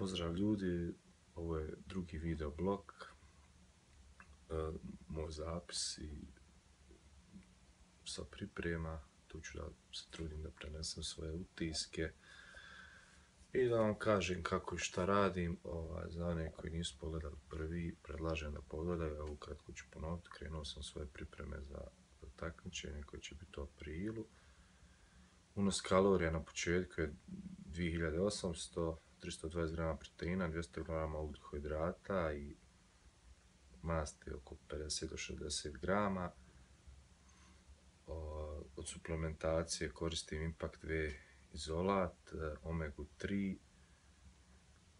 Pozdrav ljudi, ovo je drugi video blog, e, moj zapis i sa priprema, tu ću da se trudim da prenesem svoje utiske. I da vam kažem kako i šta radim, ovaj, za one koji nisu pogledali prvi, predlažem da pogledaju, evo kratko ću ponoviti, krenuo sam svoje pripreme za takmičenje koje će biti u aprilu. Unos kalorija na početku je 2800, 320 grama proteina, 200 grama ugljikohidrata i masti oko 50 do 60 grama. Od suplementacije koristim Impact V izolat, omegu 3,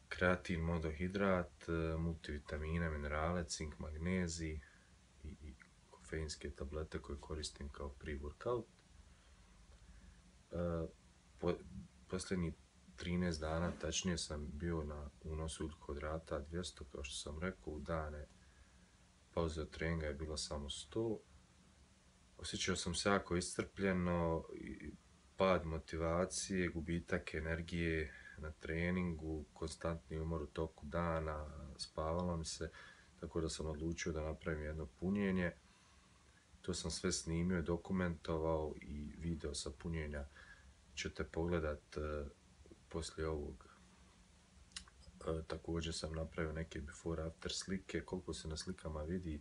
kreatin monohidrat, multivitamine, minerale, cink, magnezij i, kofeinske tablete koje koristim kao pre-workout. posljednji 13 dana, tačnije sam bio na unosu ugljikohidrata 200, kao što sam rekao, u dane pauze od treninga je bilo samo 100. Osjećao sam se jako iscrpljeno, pad motivacije, gubitak energije na treningu, konstantni umor u toku dana, spavalo mi se, tako da sam odlučio da napravim jedno punjenje. To sam sve snimio, dokumentovao i video sa punjenja ćete pogledat poslije ovog e, također sam napravio neke before after slike, koliko se na slikama vidi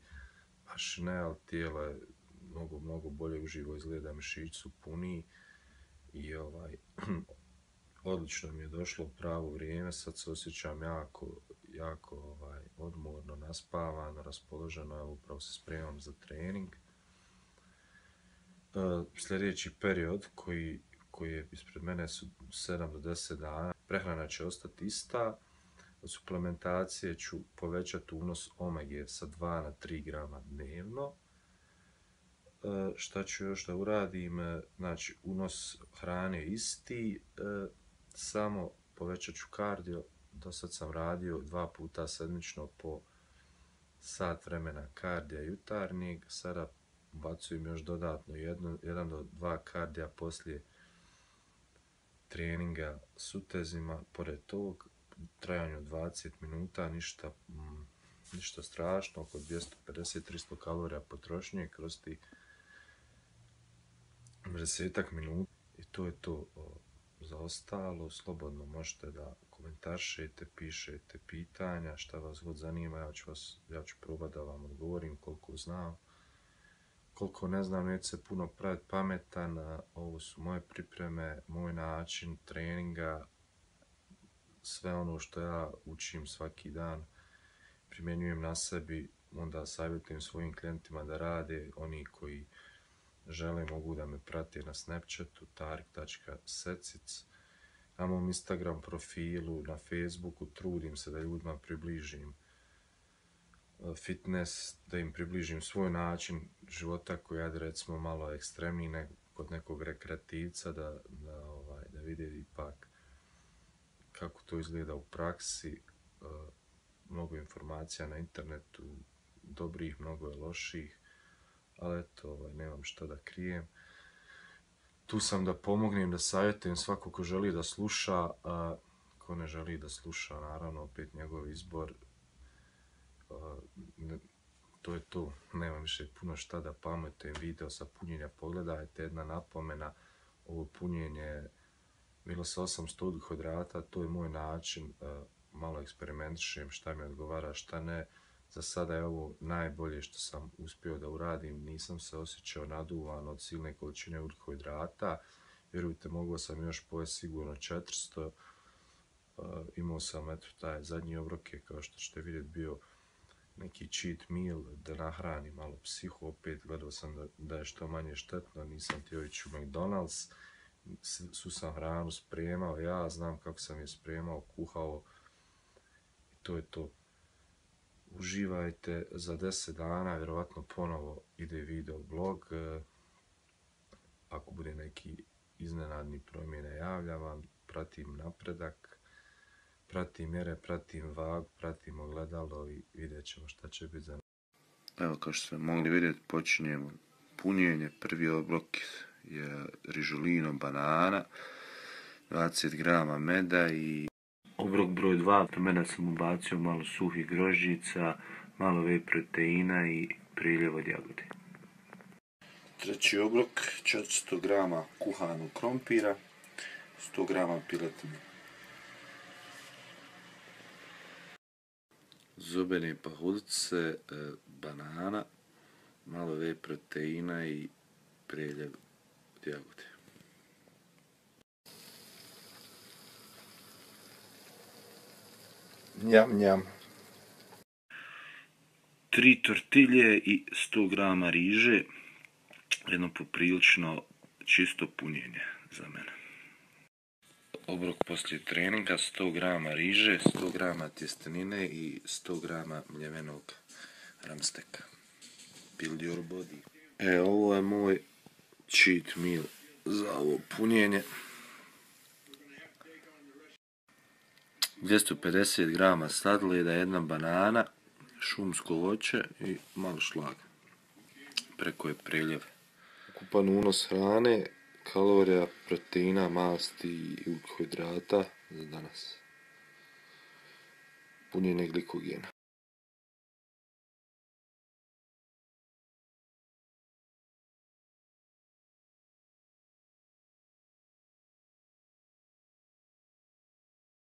baš ne, ali tijelo je mnogo, mnogo bolje uživo izgleda, mišići su puni i ovaj, odlično mi je došlo u pravo vrijeme, sad se osjećam jako, jako ovaj, odmorno, naspavano, raspoloženo, evo upravo se spremam za trening. E, sljedeći period koji koji je ispred mene su 7 do 10 dana. Prehrana će ostati ista. Od suplementacije ću povećati unos omege sa 2 na 3 grama dnevno. E, šta ću još da uradim? E, znači, unos hrane isti, e, samo povećat ću kardio. Do sad sam radio dva puta sedmično po sat vremena kardija jutarnjeg. Sada bacujem još dodatno jedan do dva kardija poslije treninga s utezima, pored tog, trajanju 20 minuta, ništa, mm, ništa strašno, oko 250-300 kalorija potrošnje kroz ti 10 minuta i to je to. Za ostalo, slobodno možete da komentaršete, pišete pitanja, šta vas god zanima, ja vas, ja ću probati da vam odgovorim koliko znam koliko ne znam, neće se puno praviti pametan, ovo su moje pripreme, moj način treninga, sve ono što ja učim svaki dan, primjenjujem na sebi, onda savjetujem svojim klijentima da rade, oni koji žele mogu da me prate na Snapchatu, tarik.secic, na mom Instagram profilu, na Facebooku, trudim se da ljudima približim fitness, da im približim svoj način života koji je recimo malo ekstremniji kod nekog rekreativca, da, da, ovaj, da vide ipak kako to izgleda u praksi. Uh, mnogo informacija na internetu, dobrih, mnogo je loših, ali eto, ovaj, nemam što da krijem. Tu sam da pomognem, da savjetujem svako ko želi da sluša, a ko ne želi da sluša, naravno, opet njegov izbor, to je to, nema više puno šta da pametujem. Video sa punjenja, pogledajte jedna napomena, ovo punjenje bilo sa 800 ugljikohidrata, to je moj način, e, malo eksperimentišem šta mi odgovara, šta ne. Za sada je ovo najbolje što sam uspio da uradim, nisam se osjećao naduvan od silne količine ugljikohidrata, vjerujte mogao sam još pojesti sigurno 400, e, imao sam eto taj zadnji obrok je kao što ćete vidjeti bio neki cheat meal, da nahrani malo psihu, opet gledao sam da, da je što manje štetno, nisam htio ići u McDonald's, su sam hranu spremao, ja znam kako sam je spremao, kuhao, i to je to. Uživajte, za 10 dana vjerovatno ponovo ide video blog, e, ako bude neki iznenadni promjene javljam pratim napredak, pratim mjere, pratim vagu, pratim ogledalo i vidjet ćemo šta će biti za Evo kao što ste mogli vidjeti počinjemo punjenje. Prvi oblok je rižulino banana, 20 grama meda i Obrok broj 2, do mene sam ubacio malo suhih grožđica, malo whey proteina i priljev od jagode. Treći obrok, 400 grama kuhanog krompira, 100 grama piletine. Zobene pahuljice, e, banana, malo whey proteina i priljev od jagode. Njam, njam. Tri tortilje i 100 grama riže, jedno poprilično čisto punjenje za mene. Obrok poslije treninga, 100 grama riže, 100 grama tjestenine i 100 grama mljevenog ramsteka. Build your body. E, ovo je moj cheat meal za ovo punjenje. 250 grama sladoleda, jedna banana, šumsko voće i malo šlaga. Preko je preljev. Ukupan unos hrane, kalorija, proteina, masti i ugljikohidrata za danas. Punjenje glikogena.